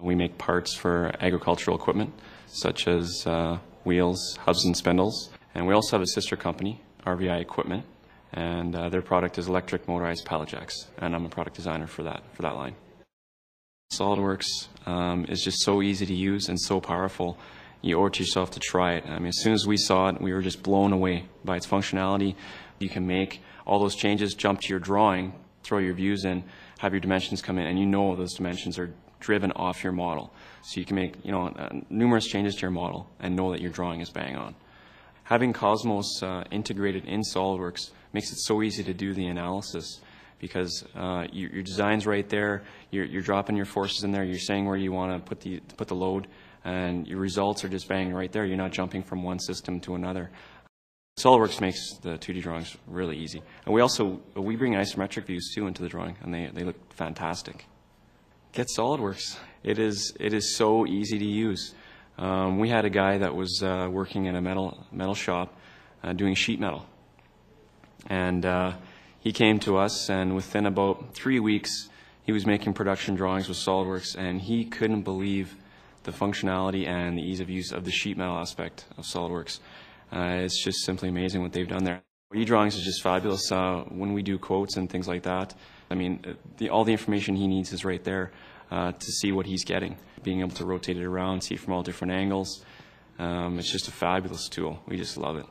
We make parts for agricultural equipment, such as uh, wheels, hubs, and spindles. And we also have a sister company, RVI Equipment, and uh, their product is electric motorized pallet jacks, and I'm a product designer for that for that line. SolidWorks um, is just so easy to use and so powerful. You owe it to yourself to try it. I mean, as soon as we saw it, we were just blown away by its functionality. You can make all those changes, jump to your drawing, throw your views in, have your dimensions come in, and you know those dimensions are driven off your model. So you can make you know uh, numerous changes to your model and know that your drawing is bang on. Having Cosmos uh, integrated in SolidWorks makes it so easy to do the analysis because uh, your, your, design's right there. You're, you're, dropping your forces in there. You're saying where you want to put the put the load, and your results are just bang right there. You're not jumping from one system to another. SolidWorks makes the 2D drawings really easy, and we also we bring isometric views too into the drawing, and they they look fantastic. Get SolidWorks. It is it is so easy to use. Um, we had a guy that was uh, working in a metal metal shop uh, doing sheet metal, and uh, he came to us, and within about three weeks, he was making production drawings with SolidWorks, and he couldn't believe the functionality and the ease of use of the sheet metal aspect of SolidWorks. Uh, it's just simply amazing what they've done there. E-drawings is just fabulous. Uh, when we do quotes and things like that, I mean, uh, the, all the information he needs is right there uh, to see what he's getting. Being able to rotate it around, see it from all different angles, um, it's just a fabulous tool. We just love it.